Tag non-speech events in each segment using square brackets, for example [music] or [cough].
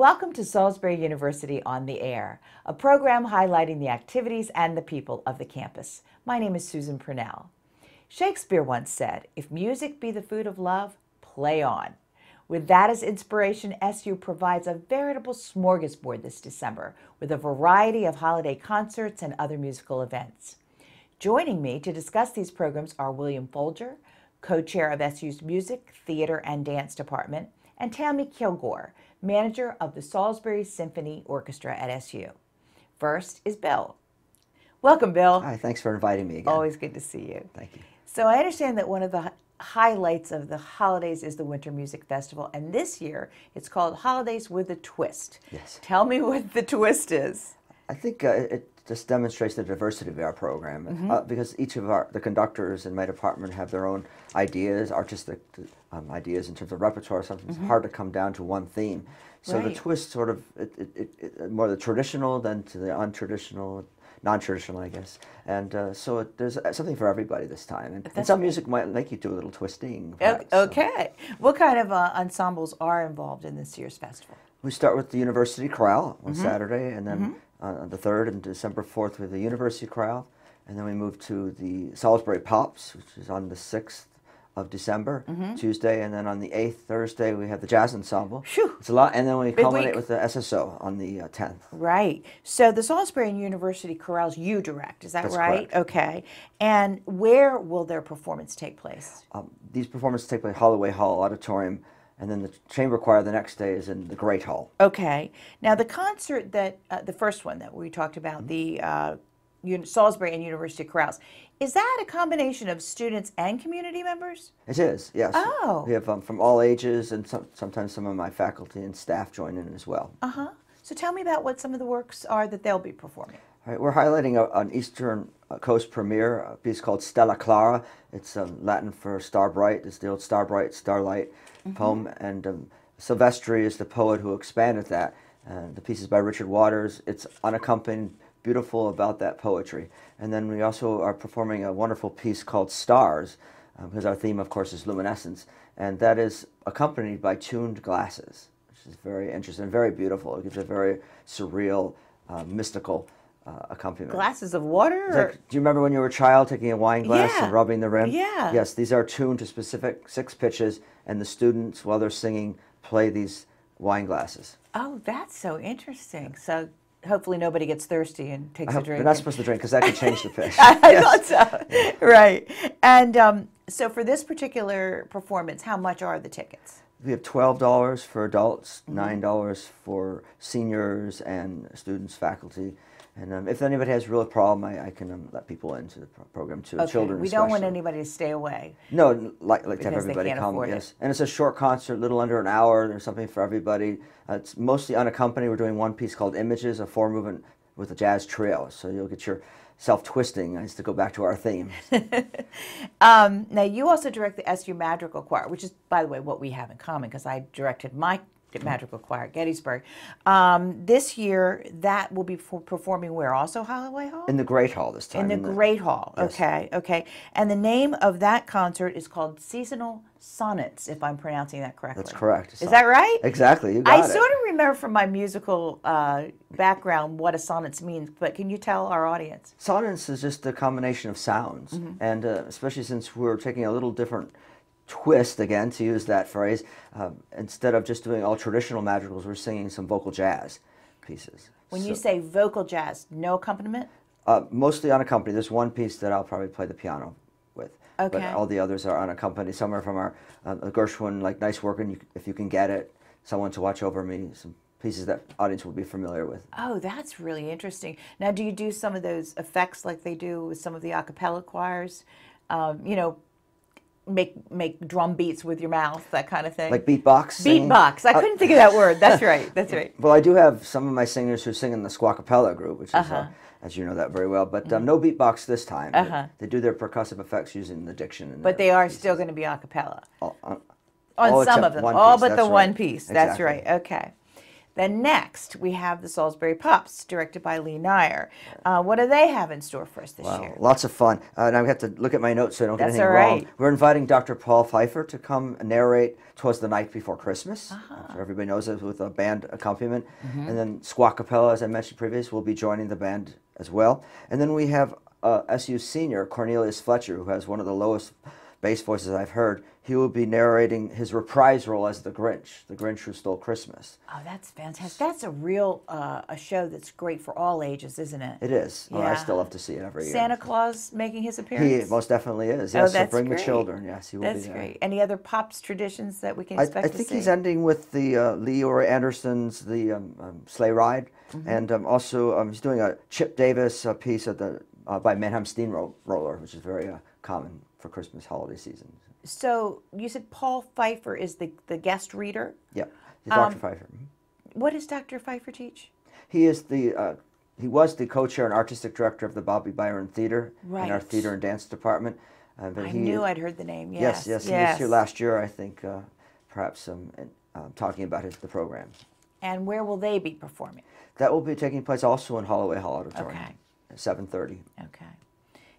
Welcome to Salisbury University on the Air, a program highlighting the activities and the people of the campus. My name is Susan Purnell. Shakespeare once said, If music be the food of love, play on. With that as inspiration, SU provides a veritable smorgasbord this December with a variety of holiday concerts and other musical events. Joining me to discuss these programs are William Folger, co chair of SU's Music, Theater, and Dance Department, and Tammy Kilgore, manager of the Salisbury Symphony Orchestra at SU. First is Bill. Welcome, Bill. Hi, thanks for inviting me again. Always good to see you. Thank you. So, I understand that one of the highlights of the holidays is the Winter Music Festival, and this year it's called Holidays with a Twist. Yes. Tell me what the twist is. I think uh, it just demonstrates the diversity of our program Mm-hmm. uh, because each of our the conductors in my department have their own ideas, artistic um, ideas in terms of repertoire. Sometimes it's hard to come down to one theme. So the Mm-hmm. Twist sort of it, it, it, more the traditional than to the untraditional. Non-traditional, I guess, and uh, so it, there's something for everybody this time, and, and some music might make you do a little twisting. Perhaps, so. Okay. What kind of uh, ensembles are involved in this year's festival? We start with the University Chorale on Mm-hmm. Saturday, and then on the 3rd and December 4th with the University Chorale. And then we move to the Salisbury Pops, which is on the 6th of December, Mm-hmm. Tuesday. And then on the 8th, Thursday, we have the Jazz Ensemble. Phew. It's a lot. And then we Big culminate week. with the SSO on the uh, 10th. Right. So the Salisbury University chorales you direct, is that That's right? correct. Okay. And where will their performance take place? Um, these performances take place at Holloway Hall Auditorium, and then the chamber choir the next day is in the Great Hall. Okay. Now the concert that uh, the first one that we talked about, the uh, Un- Salisbury and University chorales, is that a combination of students and community members? It is, yes. Oh. We have um, from all ages, and some, sometimes some of my faculty and staff join in as well. Uh huh. So tell me about what some of the works are that they'll be performing. All right, we're highlighting a, an Eastern Coast premiere, a piece called Stella Clara. It's um, Latin for star bright. It's the old star bright, starlight poem. And um, Silvestri is the poet who expanded that. Uh, the piece is by Richard Waters. It's unaccompanied, beautiful about that poetry. And then we also are performing a wonderful piece called Stars, uh, because our theme, of course, is luminescence. And that is accompanied by tuned glasses, which is very interesting very beautiful. It gives a very surreal, uh, mystical accompaniment. Glasses of water? Like, do you remember when you were a child taking a wine glass Yeah. and rubbing the rim? Yeah. Yes, these are tuned to specific six pitches, and the students, while they're singing, play these wine glasses. Oh, that's so interesting. So hopefully nobody gets thirsty and takes a drink. they're not supposed to drink because that could change the pitch. [laughs] I, I Yes. thought so. Right. And um, so for this particular performance, how much are the tickets? We have twelve dollars for adults, Mm-hmm. nine dollars for seniors and students, faculty. And um, if anybody has a real problem, I, I can um, let people into the pro- program too. Children, we don't want anybody to stay away. No, like, like to have everybody come. afford it. Yes, and it's a short concert, little under an hour. There's something for everybody. Uh, it's mostly unaccompanied. We're doing one piece called Images, a four movement with a jazz trio. So you'll get your self twisting. Nice to go back to our theme. [laughs] Um, now, you also direct the SU Madrigal Choir, which is, by the way, what we have in common because I directed my Madrigal Choir at Gettysburg. Um, this year, that will be performing where? Also Holloway Hall? In the Great Hall this time. In the Great Hall. Yes. Okay, okay. And the name of that concert is called Seasonal Sonnets, if I'm pronouncing that correctly. That's correct. Is that right? Exactly. You got I it. sort of remember from my musical uh, background what a sonnets means, but can you tell our audience? Sonnets is just a combination of sounds, Mm-hmm. and uh, especially since we're taking a little different twist again, to use that phrase, uh, instead of just doing all traditional madrigals, we're singing some vocal jazz pieces. When you say vocal jazz, no accompaniment? Uh, mostly unaccompanied. There's one piece that I'll probably play the piano with. Okay. But all the others are unaccompanied. Some are from our uh, Gershwin, like Nice Work, and you, if you can get it, Someone to Watch Over Me, some pieces that audience will be familiar with. Oh, that's really interesting. Now, do you do some of those effects like they do with some of the a cappella choirs? Um, you know, make make drum beats with your mouth, that kind of thing. Like beatbox. singing. beatbox. I Uh, couldn't think of that word. That's right. That's right. [laughs] Well, I do have some of my singers who sing in the Squawkapella group, which is, Uh-huh. uh, as you know that very well. But um, no beatbox this time. Uh-huh. They do their percussive effects using the diction. But they are pieces. still going to be a cappella. Uh, On some of them. All piece, but the that's one right. piece. That's Exactly. right. Okay. Then next, we have the Salisbury Pops, directed by Lee Nyer. Uh, what do they have in store for us this Wow, year? lots of fun. Uh, now we have to look at my notes so I don't That's get anything all wrong. right. We're inviting Dr. Paul Pfeiffer to come narrate "Twas the Night Before Christmas." Ah. I'm sure everybody knows it with a band accompaniment, Mm-hmm. and then Squawk Capella, as I mentioned previously, will be joining the band as well. And then we have uh, SU senior Cornelius Fletcher, who has one of the lowest bass voices I've heard. He will be narrating his reprise role as the Grinch, the Grinch who stole Christmas. Oh, that's fantastic. That's a real uh, a show that's great for all ages, isn't it? It is. Oh, I still love to see it every year. Santa Claus making his appearance. He most definitely is. Oh, Yes, so bring great. the children. Yes, he will That's be there. great. Any other pops traditions that we can I, expect I to think see? he's ending with the uh, Leroy Anderson's the um, um, sleigh ride, Mm-hmm. and um, also um, he's doing a Chip Davis uh, piece at the uh, by Mannheim Steamroller, which is very uh, common for Christmas holiday season. So you said Paul Pfeiffer is the, the guest reader. Yep, Dr. Um, Pfeiffer. Mhm. What does Dr. Pfeiffer teach? He is the uh, he was the co-chair and artistic director of the Bobbi Biron Theater in our theater and dance department. Uh, I he, knew I'd heard the name. Yes, Yes, yes, he was here last year. I think uh, perhaps um, um, talking about his the program. And where will they be performing? That will be taking place also in Holloway Hall Auditorium. Okay. At seven thirty. Okay.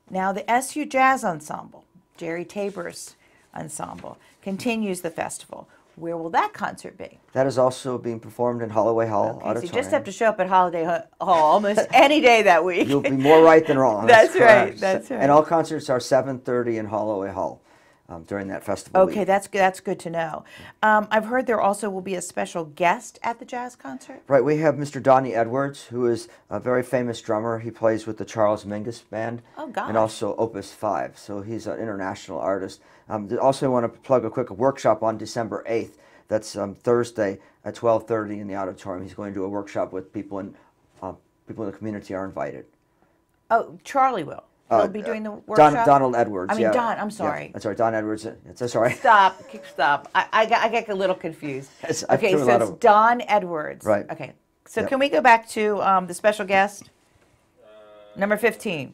Now, the SU Jazz Ensemble, Jerry Tabor's ensemble, continues the festival. Where will that concert be? That is also being performed in Holloway Hall Okay, so you just have to show up at Holiday Hall almost [laughs] any day that week. You'll be more right than wrong. [laughs] That's right, that's right. And all concerts are 7:30 in Holloway Hall um, during that festival. Okay, week. that's good. That's good to know. Um, I've heard there also will be a special guest at the jazz concert. Right, we have Mr. Donnie Edwards, who is a very famous drummer. He plays with the Charles Mingus Band. Oh. And also Opus 5, so he's an international artist. Um, also, I want to plug a quick workshop on December 8th. That's um, Thursday at 12:30 in the auditorium. He's going to do a workshop with people in uh, people in the community are invited. Oh, Charlie will. He'll Uh, be doing the Don, workshop. Donald Edwards. I mean yeah. Don. I'm Yeah, sorry. that's right. Don Edwards. uh, That's all right. Stop. Stop. I, I, I get a little confused. [laughs] Yes, okay, so it's of- Don Edwards. Right. Okay. So Yep. can we go back to um, the special guest? Number 15.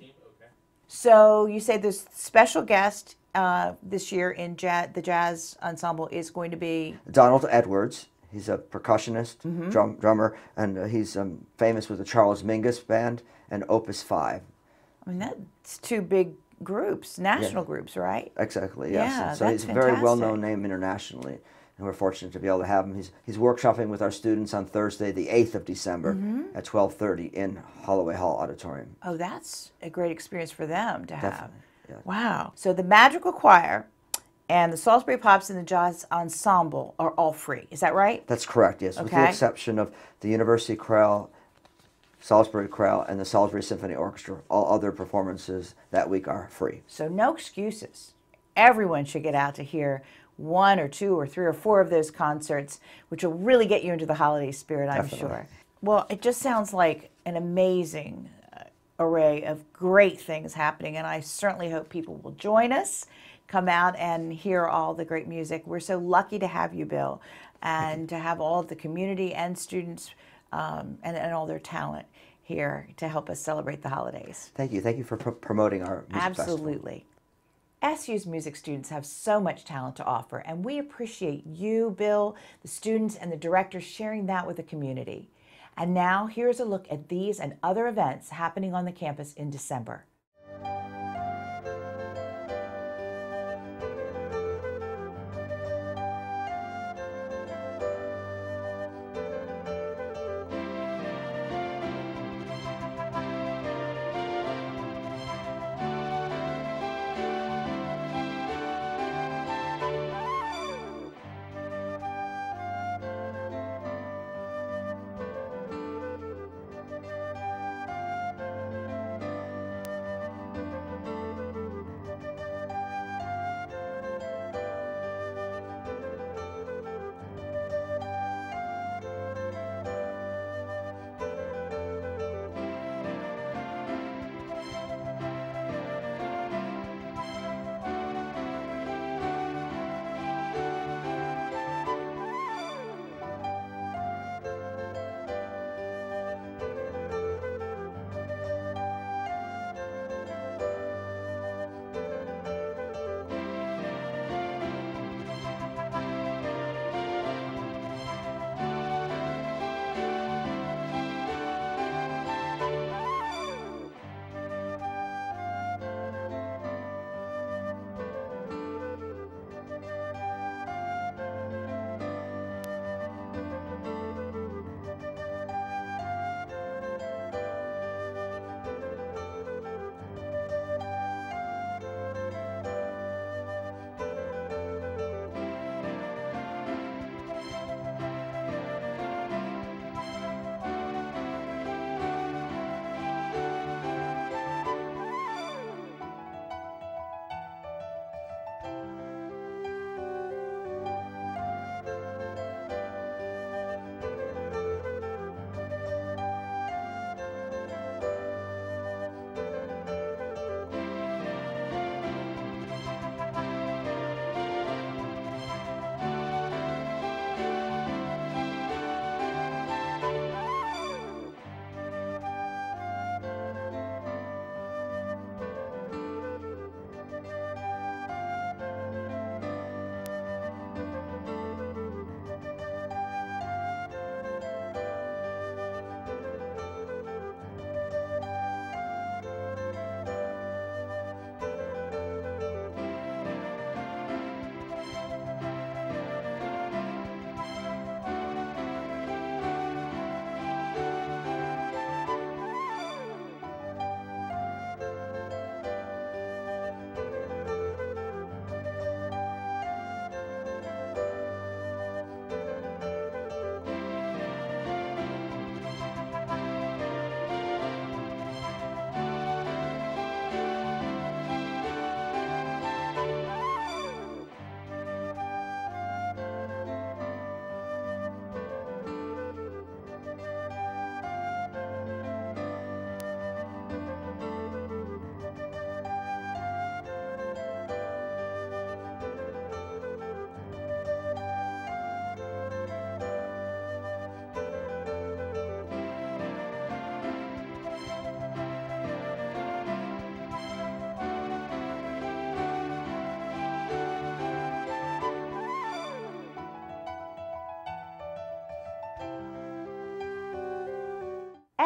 So you say this special guest uh, this year in jazz, the jazz ensemble is going to be Donald Edwards. He's a percussionist, Mm-hmm. drum, drummer, and uh, he's um, famous with the Charles Mingus Band and Opus 5. I mean that's two big groups, national groups, right? Exactly, yes. Yeah, so he's a very well known name internationally. And we're fortunate to be able to have him. He's, he's workshopping with our students on Thursday, the 8th of December Mm-hmm. at 12.30 in Holloway Hall Auditorium. Oh, that's a great experience for them to have. Definitely. Wow. So the Madrigal Choir and the Salisbury Pops and the Jazz Ensemble are all free. Is that right? That's correct, yes, with the exception of the University Chorale, Salisbury Chorale, and the Salisbury Symphony Orchestra. All other performances that week are free. So no excuses. Everyone should get out to hear one or two or three or four of those concerts, which will really get you into the holiday spirit, I'm Definitely. sure. Well, it just sounds like an amazing uh, array of great things happening, and I certainly hope people will join us, come out and hear all the great music. We're so lucky to have you, Bill, and to have all of the community and students um, and, and all their talent here to help us celebrate the holidays. Thank you. Thank you for pr- promoting our music festival. Absolutely. SU's music students have so much talent to offer, and we appreciate you, Bill, the students, and the directors sharing that with the community. And now, here's a look at these and other events happening on the campus in December.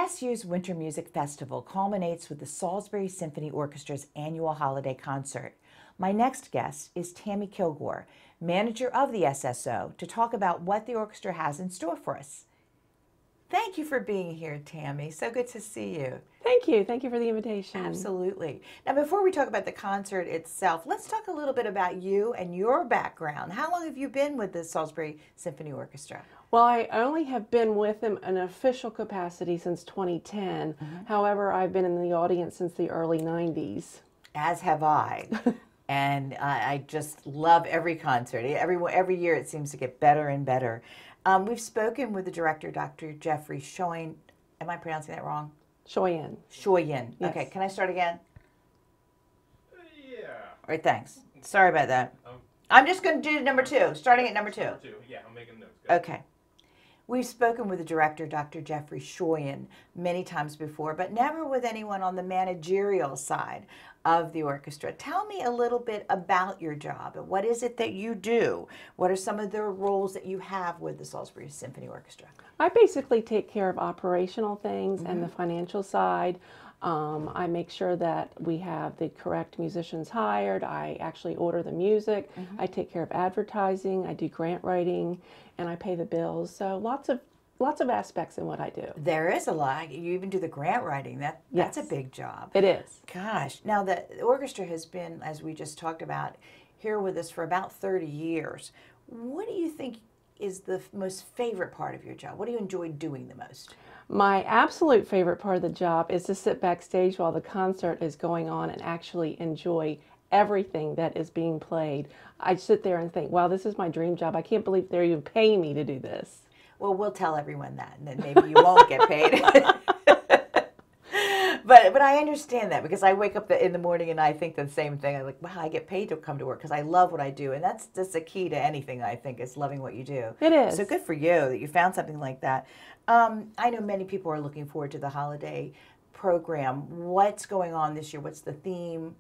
SU's Winter Music Festival culminates with the Salisbury Symphony Orchestra's annual holiday concert. My next guest is Tammy Kilgore, manager of the SSO, to talk about what the orchestra has in store for us. Thank you for being here, Tammy. So good to see you. Thank you. Thank you for the invitation. Absolutely. Now, before we talk about the concert itself, let's talk a little bit about you and your background. How long have you been with the Salisbury Symphony Orchestra? Well, I only have been with them in an official capacity since 2010. Mm-hmm. However, I've been in the audience since the early 90s. As have I. [laughs] and I just love every concert. Every, every year it seems to get better and better. Um, we've spoken with the director, Dr. Jeffrey Schoyen. Am I pronouncing that wrong? Schoyen. Schoyen. Yes. Okay, can I start again? Yeah. All right, thanks. Sorry about that. Um, I'm just going to do number two, starting at number two. Number two. Yeah, I'm making notes. Go. Okay. We've spoken with the director, Dr. Jeffrey Schoyen, many times before, but never with anyone on the managerial side of the orchestra. Tell me a little bit about your job and what is it that you do? What are some of the roles that you have with the Salisbury Symphony Orchestra? I basically take care of operational things mm-hmm. and the mm-hmm. financial side. Um, I make sure that we have the correct musicians hired. I actually order the music. Mm-hmm. I take care of advertising. I do grant writing, and I pay the bills. So lots of lots of aspects in what I do. There is a lot. You even do the grant writing. That that's yes. a big job. It is. Gosh. Now the orchestra has been, as we just talked about, here with us for about 30 years. What do you think is the most favorite part of your job? What do you enjoy doing the most? My absolute favorite part of the job is to sit backstage while the concert is going on and actually enjoy everything that is being played. I sit there and think, wow, this is my dream job. I can't believe they're even paying me to do this. Well, we'll tell everyone that, and then maybe you won't get paid. [laughs] but but I understand that because I wake up the, in the morning and I think the same thing. I'm like, wow, I get paid to come to work because I love what I do, and that's just the key to anything. I think is loving what you do. It is. So good for you that you found something like that. Um, I know many people are looking forward to the holiday program. What's going on this year? What's the theme?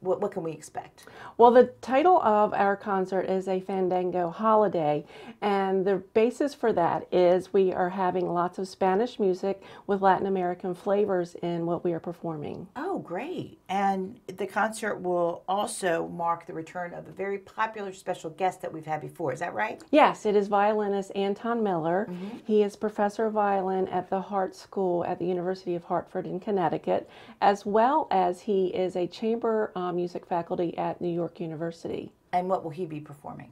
What, what can we expect? Well, the title of our concert is a Fandango Holiday, and the basis for that is we are having lots of Spanish music with Latin American flavors in what we are performing. Oh, great. And the concert will also mark the return of a very popular special guest that we've had before. Is that right? Yes, it is violinist Anton Miller. Mm-hmm. He is professor of violin at the Hart School at the University of Hartford in Connecticut, as well as he is a chamber um, music faculty at New York University. And what will he be performing?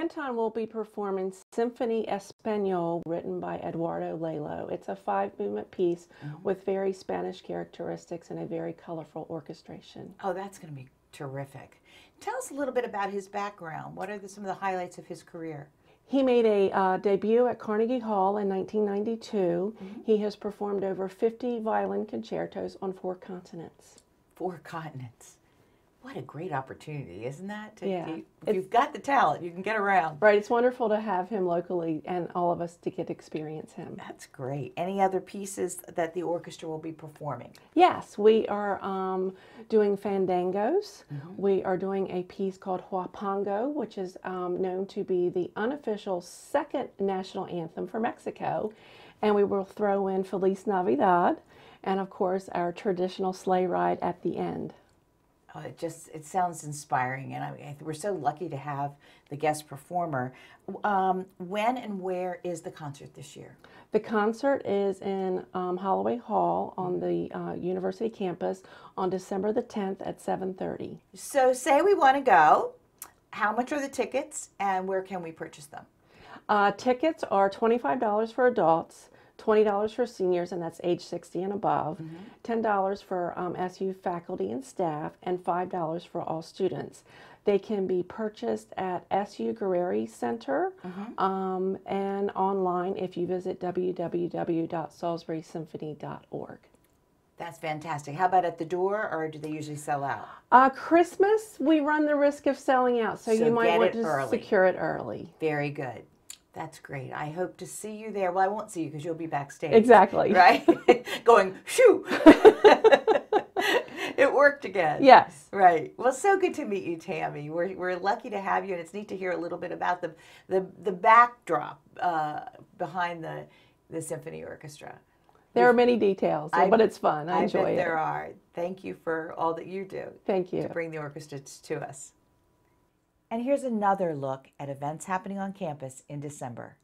Anton will be performing Symphony Espanol, written by Eduardo Lalo. It's a five movement piece mm-hmm. with very Spanish characteristics and a very colorful orchestration. Oh, that's going to be terrific. Tell us a little bit about his background. What are the, some of the highlights of his career? He made a uh, debut at Carnegie Hall in 1992. Mm-hmm. He has performed over 50 violin concertos on four continents. Four continents. What a great opportunity, isn't that? To, yeah. You, if you've got the talent, you can get around. Right. It's wonderful to have him locally and all of us to get to experience him. That's great. Any other pieces that the orchestra will be performing? Yes, we are um, doing fandangos. Mm-hmm. We are doing a piece called Huapango, which is um, known to be the unofficial second national anthem for Mexico. And we will throw in Feliz Navidad and, of course, our traditional sleigh ride at the end. Oh, it just it sounds inspiring, and I, we're so lucky to have the guest performer. Um, when and where is the concert this year? The concert is in um, Holloway Hall on the uh, university campus on December the 10th at 7:30. So, say we want to go. How much are the tickets, and where can we purchase them? Uh, tickets are $25 for adults $20 for seniors, and that's age 60 and above, mm-hmm. $10 for um, SU faculty and staff, and $5 for all students. They can be purchased at SU Guerrieri Center mm-hmm. um, and online if you visit www.salisburysymphony.org. That's fantastic. How about at the door, or do they usually sell out? Uh, Christmas, we run the risk of selling out, so, so you might want to early. secure it early. Very good. That's great. I hope to see you there. Well, I won't see you because you'll be backstage. Exactly. [laughs] Right? [laughs] Going, shoo! [laughs] it worked again. Yes. Right. Well, so good to meet you, Tammy. We're, we're lucky to have you, and it's neat to hear a little bit about the, the, the backdrop uh, behind the, the symphony orchestra. There are many details, I- but it's fun. I, I enjoy it. there are. Thank you for all that you do Thank you. to bring the orchestra to us. And here's another look at events happening on campus in December.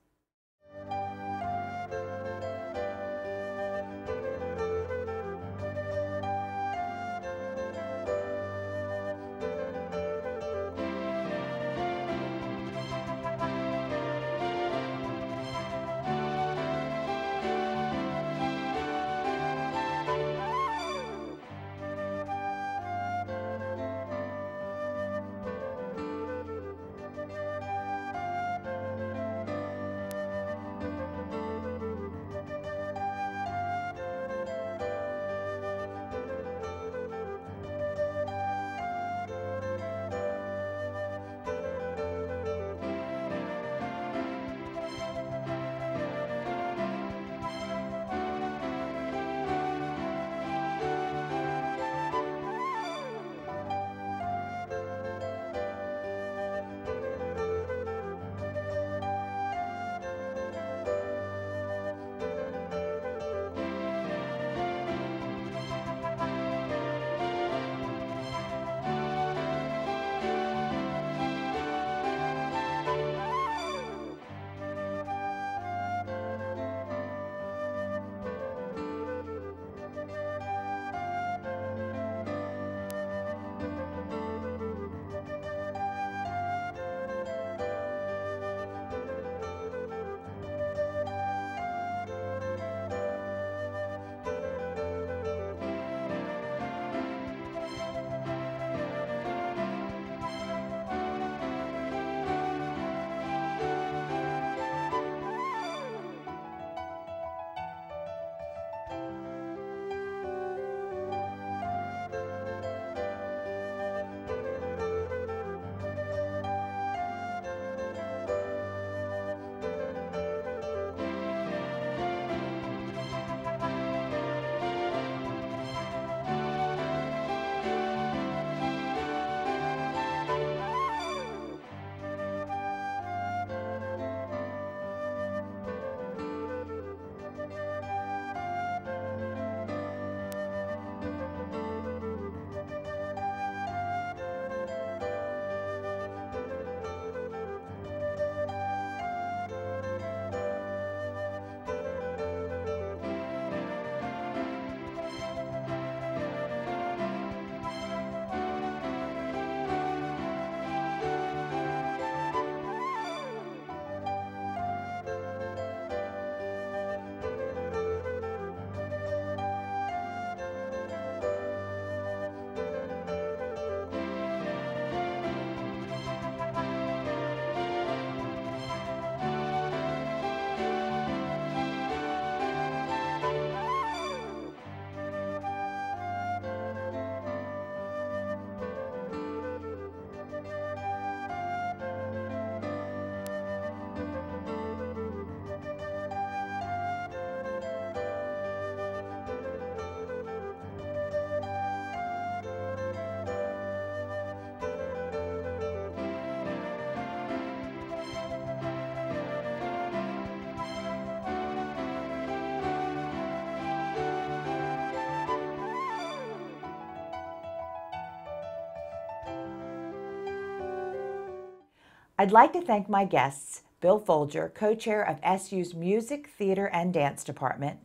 I'd like to thank my guests, Bill Folger, co-chair of SU's Music, Theater, and Dance Department,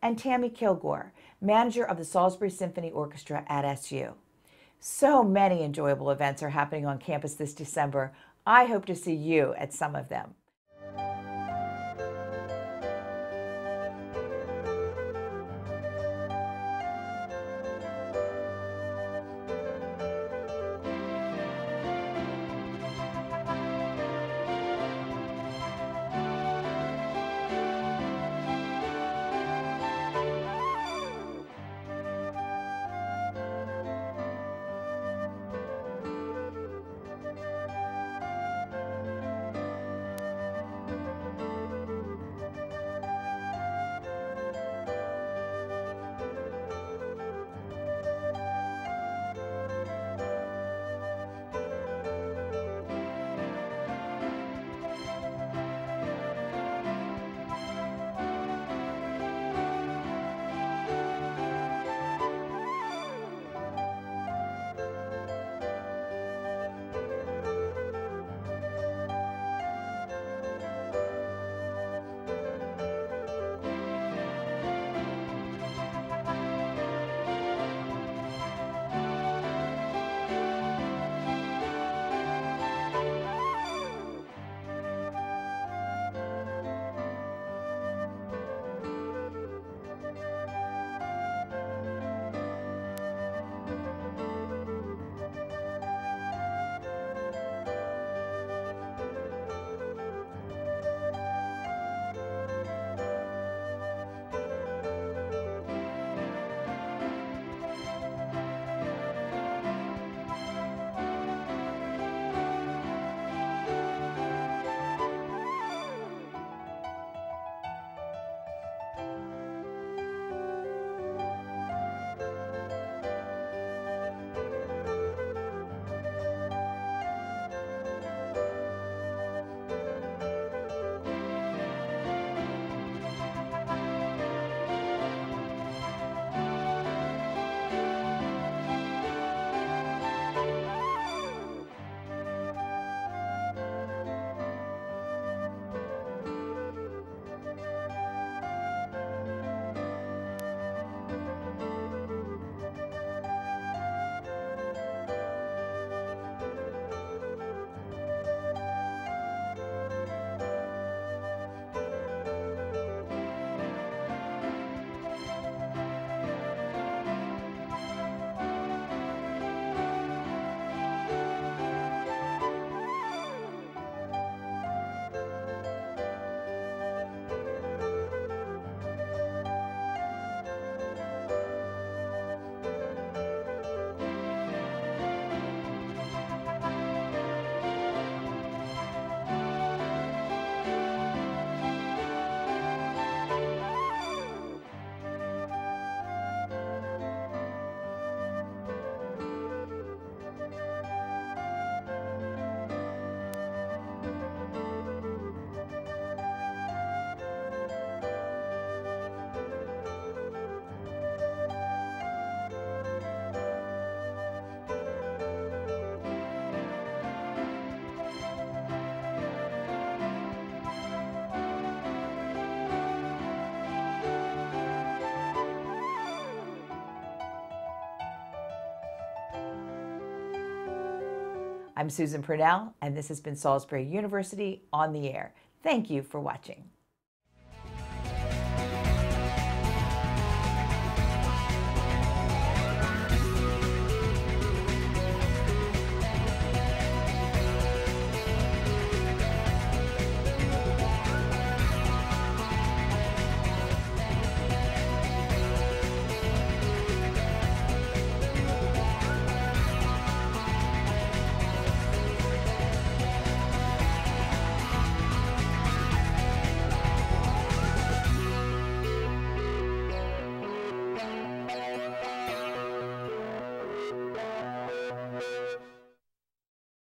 and Tammy Kilgore, manager of the Salisbury Symphony Orchestra at SU. So many enjoyable events are happening on campus this December. I hope to see you at some of them. I'm Susan Purnell, and this has been Salisbury University on the Air. Thank you for watching.